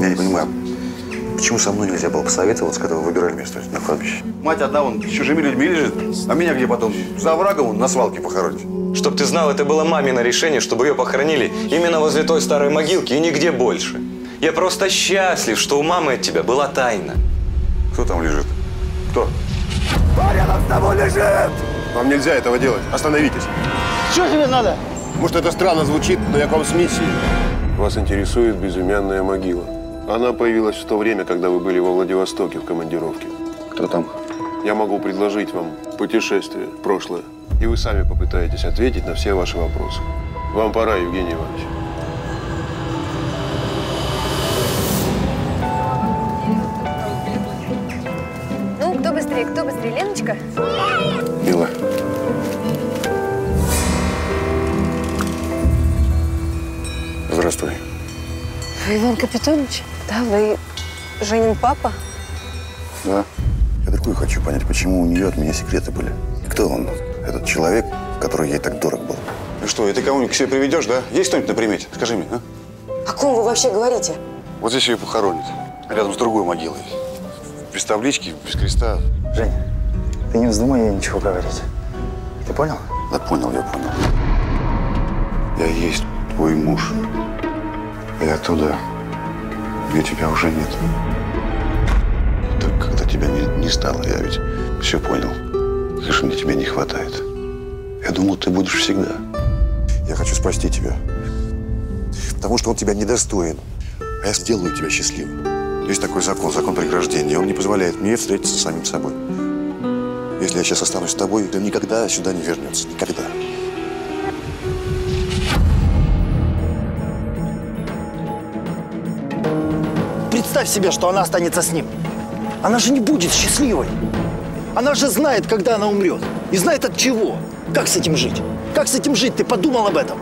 Я не понимаю, почему со мной нельзя было посоветоваться, когда вы выбирали место на кладбище? Мать одна, вон, с чужими людьми лежит, а меня где потом? За оврагом вон, на свалке похоронить. Чтоб ты знал, это было мамино решение, чтобы ее похоронили именно возле той старой могилки и нигде больше. Я просто счастлив, что у мамы от тебя была тайна. Кто там лежит? Кто? Вам нельзя этого делать. Остановитесь. Что тебе надо? Может, это странно звучит, но я к вам с миссией. Вас интересует безымянная могила. Она появилась в то время, когда вы были во Владивостоке в командировке. Кто там? Я могу предложить вам путешествие в прошлое. И вы сами попытаетесь ответить на все ваши вопросы. Вам пора, Евгений Иванович. Ну, кто быстрее, кто быстрее? Леночка? Мила. Здравствуй. Иван Капитонович? Да, вы Женин папа? Да. Я другую хочу понять, почему у нее от меня секреты были. Кто он, этот человек, который ей так дорог был? Ну что, и ты кого-нибудь к себе приведешь, да? Есть кто-нибудь на примете? Скажи мне, а? О ком вы вообще говорите? Вот здесь ее похоронят, рядом с другой могилой. Без таблички, без креста. Женя, ты не вздумай ей ничего говорить. Ты понял? Да понял, я понял. Я есть твой муж. Я туда, где тебя уже нет. Так когда тебя не, не стало, я ведь все понял. Же мне тебя не хватает. Я думал, ты будешь всегда. Я хочу спасти тебя. Потому что он тебя недостоин. А я сделаю тебя счастливым. Есть такой закон, закон преграждения. Он не позволяет мне встретиться с самим собой. Если я сейчас останусь с тобой, то никогда сюда не вернется. Никогда. Представь себе, что она останется с ним. Она же не будет счастливой. Она же знает, когда она умрет. И знает от чего. Как с этим жить? Как с этим жить? Ты подумал об этом?